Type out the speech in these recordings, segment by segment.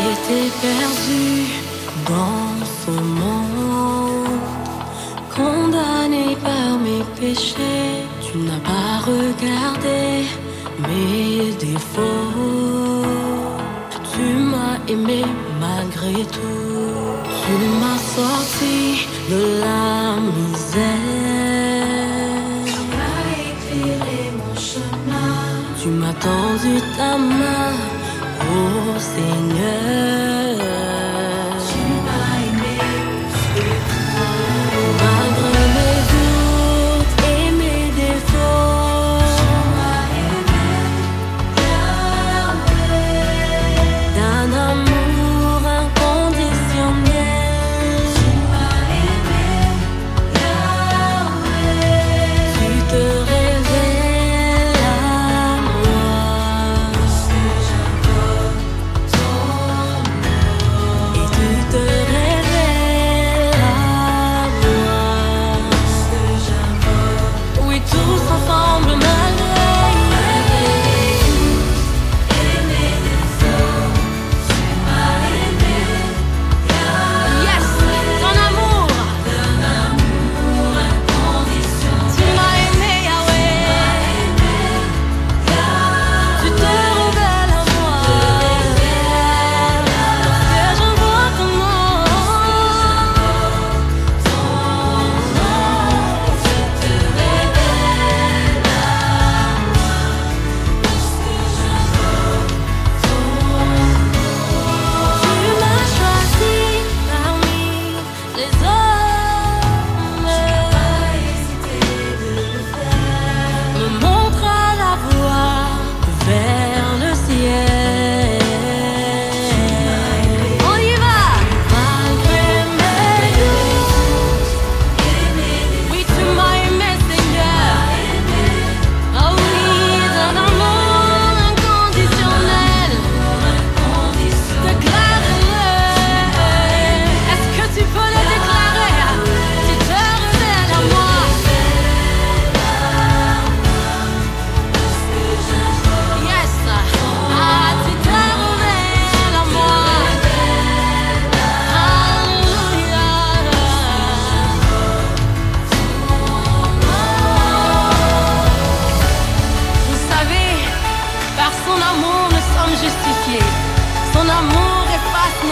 J'étais perdu dans ce monde, condamné par mes péchés. Tu n'as pas regardé mes défauts. Tu m'as aimé malgré tout. Tu m'as sorti de la misère. Tu m'as éclairé mon chemin. Tu m'as tendu ta main. Oh Seigneur.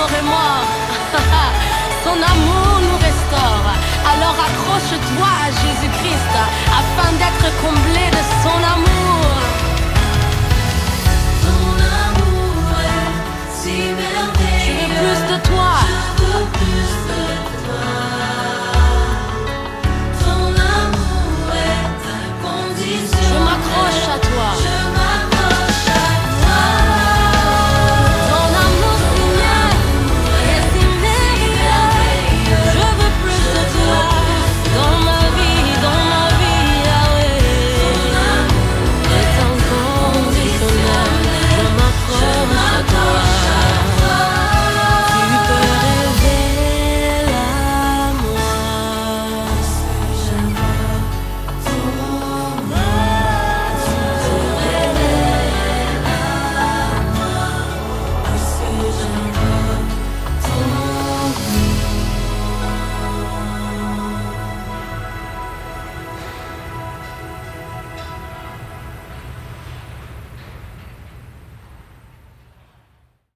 sans remords. Son amour nous restaure. Alors accroche-toi à Jésus-Christ afin d'être comblé